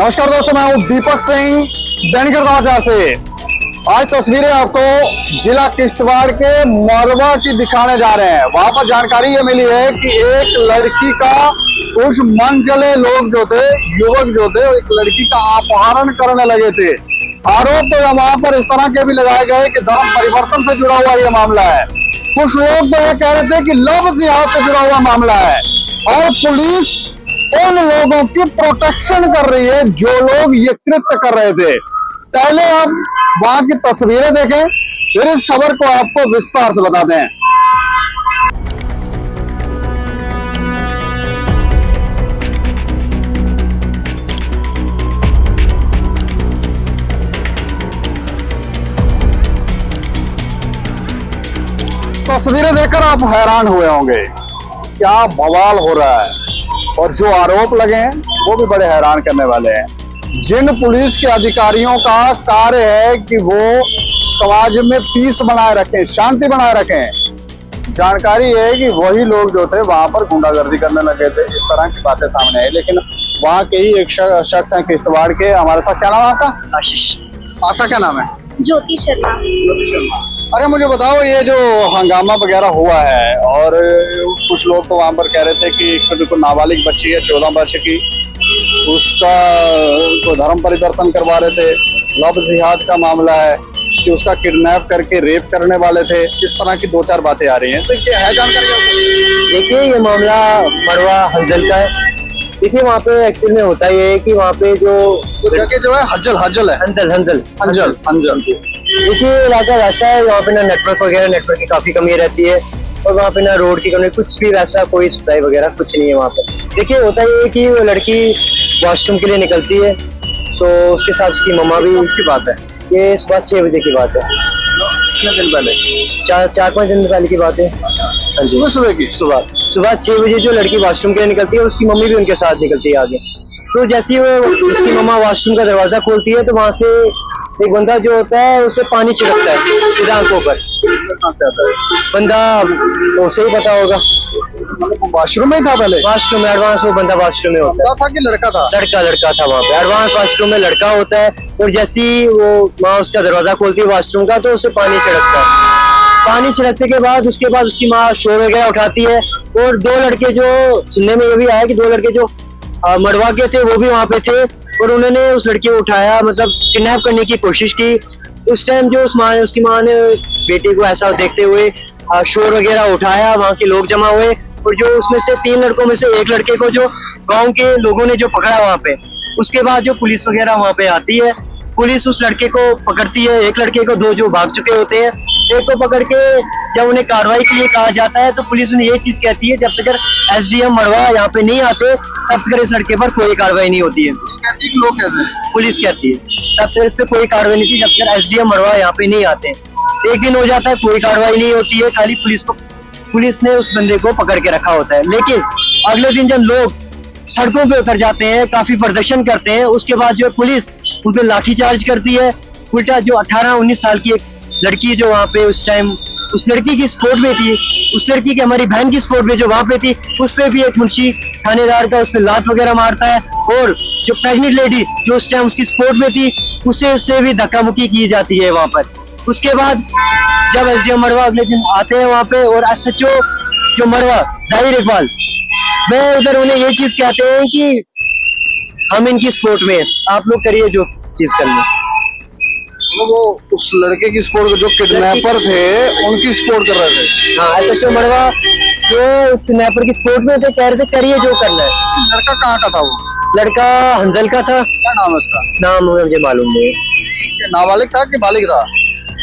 नमस्कार दोस्तों, मैं हूँ दीपक सिंह दैनिक समाचार से। आज तस्वीरें आपको जिला किश्तवाड़ के मरवा की दिखाने जा रहे हैं। वहाँ पर जानकारी ये मिली है कि एक लड़की का कुछ मन चले लोग जो थे, युवक जो थे, एक लड़की का अपहरण करने लगे थे। आरोप तो वहाँ पर इस तरह के भी लगाए गए कि धर्म परिवर्तन से जुड़ा हुआ ये मामला है। कुछ लोग तो ये कह रहे थे कि लव जिहाद से जुड़ा हुआ मामला है। और पुलिस उन लोगों की प्रोटेक्शन कर रही है जो लोग ये कृत्य कर रहे थे। पहले आप वहाँ की तस्वीरें देखें, फिर इस खबर को आपको विस्तार से बताते हैं तस्वीरें देखकर आप हैरान हुए होंगे। क्या बवाल हो रहा है। और जो आरोप लगे हैं वो भी बड़े हैरान करने वाले हैं। जिन पुलिस के अधिकारियों का कार्य है कि वो समाज में पीस बनाए रखें शांति बनाए रखें जानकारी है कि वही लोग जो थे वहाँ पर गुंडागर्दी करने लगे थे। इस तरह की बातें सामने आई लेकिन वहाँ के ही एक शख्स हैं किश्तवाड़ के। हमारे साथ क्या नाम है आपका? आशीष। आपका क्या नाम है? ज्योति शर्मा। अरे मुझे बताओ ये जो हंगामा वगैरह हुआ है और कुछ लोग तो वहाँ पर कह रहे थे कि बिल्कुल नाबालिग बच्ची है चौदह वर्ष की। उसका तो धर्म परिवर्तन करवा रहे थे। लव जिहाद का मामला है कि उसका किडनैप करके रेप करने वाले थे। इस तरह की दो चार बातें आ रही हैं। तो क्या है जानकारी? देखिए ये मामला मरवा हंजल का है। देखिए वहाँ पे एक्चुअल में होता ये है कि वहाँ पे जो जगह जो है हजल हजल है। हंजल हंजल। हंजल हंजल। देखिए इलाका वैसा है वहाँ पे ना नेटवर्क वगैरह नेटवर्क की काफ़ी कमी रहती है और वहाँ पे ना रोड की कमी कुछ भी वैसा कोई सप्लाई वगैरह कुछ नहीं है वहाँ पे। देखिए होता ये है कि वो लड़की वॉशरूम के लिए निकलती है तो उसके साथ उसकी मम्मा भी उसकी बात है। ये सुबह छह बजे की बात है। कितने दिन पहले? चार चार पाँच दिन पहले की बात है। हाँ जी। सुबह सुबह की सुबह। सुबह छह बजे जो लड़की वॉशरूम के लिए निकलती है उसकी मम्मी भी उनके साथ निकलती है आगे। तो जैसे ही वो उसकी मम्मा वॉशरूम का दरवाज़ा खोलती है तो वहाँ से एक बंदा जो होता है उसे पानी छिड़कता है सीधा आँखों पर। बंदा उसे ही पता होगा। वॉशरूम में था पहले? वॉशरूम में एडवांस वो बंदा वॉशरूम में होता था कि लड़का था? लड़का लड़का था वहाँ पे। एडवांस वॉशरूम में लड़का होता है और जैसी वो माँ उसका दरवाज़ा खोलती है वॉशरूम का तो उसे पानी छिड़कता है। पानी छिड़कने के बाद उसके बाद उसकी माँ शोर वगैरह उठाती है और दो लड़के जो सुनने में ये भी आया कि दो लड़के जो मड़वा के थे वो भी वहाँ पे थे और उन्होंने उस लड़की को उठाया मतलब किडनैप करने की कोशिश की। उस टाइम जो उस माँ ने, उसकी माँ ने बेटी को ऐसा देखते हुए शोर वगैरह उठाया, वहाँ के लोग जमा हुए और जो उसमें से तीन लड़कों में से एक लड़के को जो गाँव के लोगों ने जो पकड़ा वहाँ पे, उसके बाद जो पुलिस वगैरह वहाँ पे आती है, पुलिस उस लड़के को पकड़ती है, एक लड़के को दो जो भाग चुके होते हैं एक को पकड़ के जब उन्हें कार्रवाई के लिए कहा जाता है तो पुलिस उन्हें ये चीज़ कहती है जब तक एस डी एम मरवा यहाँ पे नहीं आते तब तक इस लड़के पर कोई कार्रवाई नहीं होती है। पुलिस कहती है तब तक इस पर कोई कार्रवाई नहीं थी जब तक एस डी एम मरवा यहाँ पे नहीं आते। एक दिन हो जाता है कोई कार्रवाई नहीं होती है खाली पुलिस को पुलिस ने उस बंदे को पकड़ के रखा होता है। लेकिन अगले दिन जब लोग सड़कों पे उतर जाते हैं काफ़ी प्रदर्शन करते हैं उसके बाद जो पुलिस उन पर लाठीचार्ज करती है उल्टा जो 18-19 साल की एक लड़की जो वहाँ पे उस टाइम उस लड़की की स्पोर्ट में थी, उस लड़की की हमारी बहन की स्पोर्ट में जो वहाँ पे थी, उस पर भी एक मुंशी थानेदार का उस पर लात वगैरह मारता है और जो प्रेग्नेंट लेडी जो उस टाइम उसकी स्पोर्ट में थी, उसे उससे भी धक्का मुक्की की जाती है वहाँ पर। उसके बाद जब एस डी मरवा अगले दिन आते हैं वहाँ पे और एस एच ओ जो मरवा, ज़ाहिर इकबाल वह उधर उन्हें ये चीज़ कहते हैं कि हम इनकी स्पोर्ट में हैं, आप लोग करिए जो चीज़ करनी मतलब वो उस लड़के की सपोर्ट जो किडनैपर थे उनकी सपोर्ट कर रहे थे। हाँ एच ओ मरवा? जो उस किडनैपर की स्पोर्ट में थे कह रहे थे करिए जो करना है। लड़का कहाँ का था वो? लड़का हंजल का था। क्या नाम है उसका? नाम मुझे मालूम नहीं। है नाबालिग था कि बालिग था?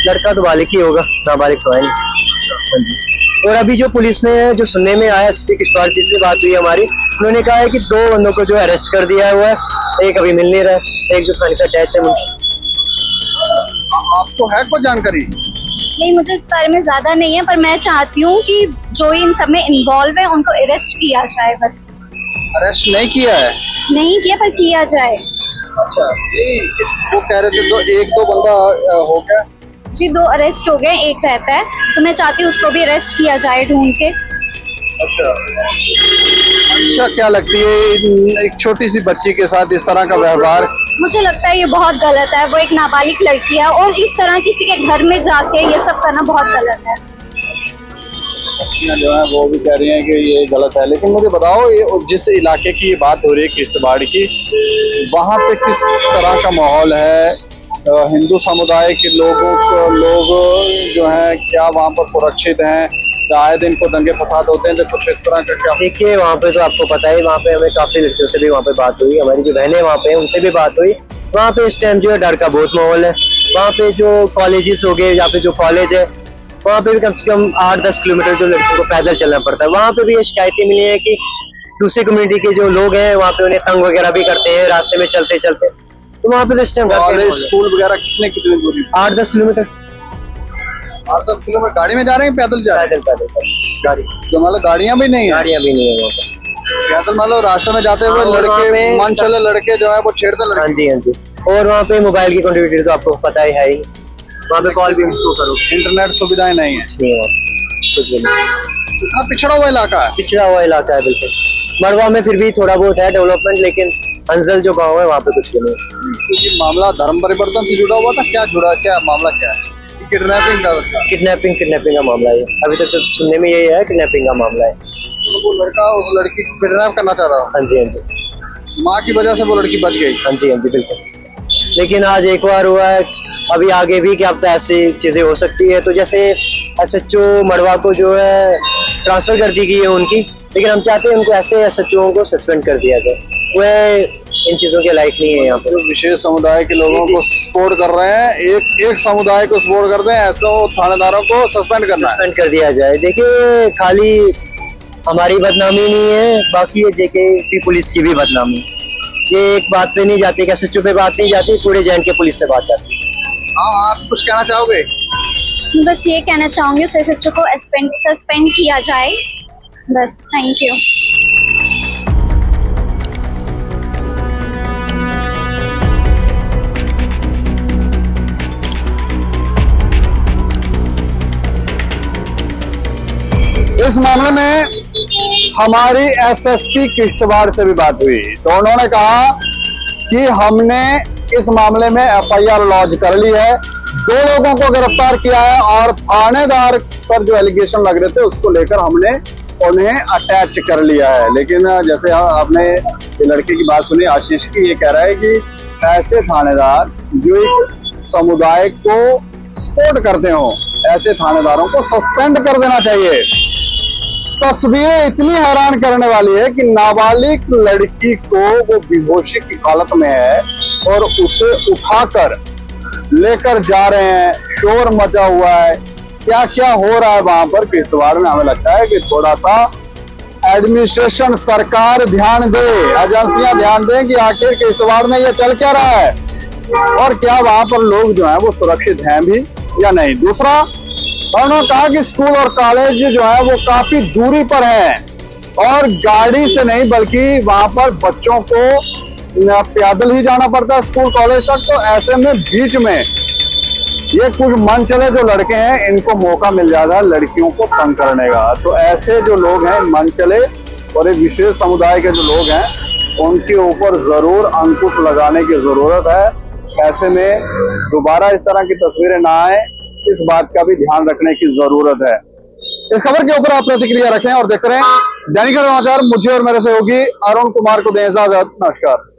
लड़का तो बालिक ही होगा नाबालिग तो है नहीं। हाँ जी। और अभी जो पुलिस ने जो सुनने में आया एस पी किश्तवाड़ जी से बात हुई हमारी उन्होंने कहा है कि दो बंदों को जो अरेस्ट कर दिया हुआ है एक अभी मिल नहीं रहा है एक जो थाने से अटैच है आपको है कोई जानकारी? नहीं मुझे इस बारे में ज़्यादा नहीं है पर मैं चाहती हूँ कि जो इन सब में इन्वॉल्व है उनको अरेस्ट किया जाए बस। अरेस्ट नहीं किया है? नहीं किया पर किया जाए। अच्छा वो कह रहे थे तो एक दो बंदा हो गया। जी दो अरेस्ट हो गए एक रहता है। तो मैं चाहती हूँ उसको भी अरेस्ट किया जाए ढूंढ के। अच्छा। अच्छा क्या लगती है एक छोटी सी बच्ची के साथ इस तरह का व्यवहार मुझे लगता है ये बहुत गलत है। वो एक नाबालिग लड़की है और इस तरह किसी के घर में जाके ये सब करना बहुत गलत है। जो है वो भी कह रही हैं कि ये गलत है। लेकिन मुझे बताओ, ये जिस इलाके की ये बात हो रही है, किश्तवाड़ की, वहाँ पे किस तरह का माहौल है? हिंदू समुदाय के लोगों को, लोग जो हैं, क्या वहाँ पर सुरक्षित हैं? आए दिन को दंगे फसाद होते हैं तो कुछ इस तरह का क्या देखिए वहाँ पे तो आपको पता है वहाँ पे हमें काफ़ी लड़कियों से भी वहाँ पे बात हुई हमारी जो बहनें वहाँ पे उनसे भी बात हुई वहाँ पे इस टाइम जो है डर का बहुत माहौल है वहाँ पे जो कॉलेजेस हो गए यहाँ पे जो कॉलेज है वहाँ पे भी कम से कम आठ दस किलोमीटर जो लड़कियों को पैदल चलना पड़ता है वहाँ पे भी ये शिकायतें मिली है कि दूसरी कम्युनिटी के जो लोग हैं वहाँ पे उन्हें तंग वगैरह भी करते हैं रास्ते में चलते चलते तो वहाँ पे तो इस टाइम है। स्कूल वगैरह कितने कितने दूरी आठ दस किलोमीटर आठ दस किलोमीटर गाड़ी में जा रहे हैं पैदल जा रहे पैदल पैदल पैदल। गाड़ी। हैं तो मतलब गाड़ियाँ भी नहीं है? गाड़ियाँ भी नहीं है वहाँ पे पैदल मतलब रास्ते में जाते हुए हाँ, लड़के पे- मन चले लड़के जो है वो छेड़ते हाँ जी हाँ जी। और वहाँ पे मोबाइल की कनेक्टिविटी तो आपको पता ही है ही। वहाँ पे कॉल भी मिसको करो। इंटरनेट सुविधाएँ नहीं है। कुछ है। भी नहीं। इतना पिछड़ा हुआ इलाका है? पिछड़ा हुआ इलाका है बिल्कुल। मड़वा में फिर भी थोड़ा बहुत है डेवलपमेंट लेकिन अंजल जो गाँव है वहाँ पे कुछ भी नहीं क्योंकि मामला धर्म परिवर्तन से जुड़ा हुआ था? क्या जुड़ा क्या मामला क्या है? किडनैपिंग का किडनैपिंग किडनैपिंग का मामला है अभी तक तो सुनने में यही है किडनैपिंग का मामला है। तो वो लड़का उस लड़की को किडनैप करना चाह रहा हूँ? हाँ जी हाँ जी। माँ की वजह से वो लड़की बच गई? हाँ जी हाँ जी बिल्कुल। लेकिन आज एक बार हुआ है अभी आगे भी क्या पता ऐसी चीज़ें हो सकती है। तो जैसे एस एच ओ मड़वा को जो है ट्रांसफ़र कर दी गई है उनकी लेकिन हम चाहते हैं उनको ऐसे एस एच ओ को सस्पेंड कर दिया जाए। वह इन चीज़ों के लायक नहीं है यहाँ पर जो विशेष समुदाय के लोगों को सपोर्ट कर रहे हैं एक एक समुदाय को सपोर्ट कर रहे हैं ऐसे थानेदारों को सस्पेंड करना सस्पेंड कर दिया जाए। देखिए खाली हमारी बदनामी नहीं है बाकी ये जेके पी पुलिस की भी बदनामी। ये एक बात पे नहीं जाती एच पे बात नहीं जाती पूरे जैन के पुलिस पे बात जाती। हाँ आप कुछ कहना चाहोगे? बस ये कहना चाहूँगी उस एस को सस्पेंड किया जाए। बस थैंक यू इस मामले में हमारी एसएसपी किश्तवाड़ से भी बात हुई। तो उन्होंने कहा कि हमने इस मामले में एफआईआर लॉन्च कर ली है। दो लोगों को गिरफ़्तार किया है और थानेदार पर जो एलिगेशन लग रहे थे, उसको लेकर हमने उन्हें अटैच कर लिया है। लेकिन जैसे आपने लड़के की बात सुनी, आशीष की ये कह रहा है कि ऐसे थानेदार जो एक समुदाय को सपोर्ट करते हो, ऐसे थानेदारों को सस्पेंड कर देना चाहिए। तस्वीरें इतनी हैरान करने वाली है कि नाबालिग लड़की को वो बेहोशी की हालत में है और उसे उठाकर लेकर जा रहे हैं। शोर मचा हुआ है। क्या क्या हो रहा है वहाँ पर? किश्तवाड़ में हमें लगता है कि थोड़ा सा एडमिनिस्ट्रेशन सरकार ध्यान दे। एजेंसियाँ ध्यान दें कि आखिर किश्तवाड़ में ये चल क्या रहा है? और क्या वहाँ पर लोग जो है वो सुरक्षित हैं भी या नहीं? दूसरा उन्होंने कहा कि स्कूल और कॉलेज जो है वो काफ़ी दूरी पर है और गाड़ी से नहीं बल्कि वहाँ पर बच्चों को पैदल ही जाना पड़ता है स्कूल कॉलेज तक तो ऐसे में बीच में ये कुछ मन चले जो लड़के हैं, इनको मौका मिल जाता है लड़कियों को तंग करने का। तो ऐसे जो लोग हैं मन चले और एक विशेष समुदाय के जो लोग हैं, उनके ऊपर ज़रूर अंकुश लगाने की ज़रूरत है। ऐसे में दोबारा इस तरह की तस्वीरें ना आए। इस बात का भी ध्यान रखने की ज़रूरत है। इस खबर के ऊपर आप प्रतिक्रिया रखें और देख रहे। हैं दैनिक समाचार मुझे और मेरे सहयोगी अरुण कुमार को दें इजाज़त। नमस्कार।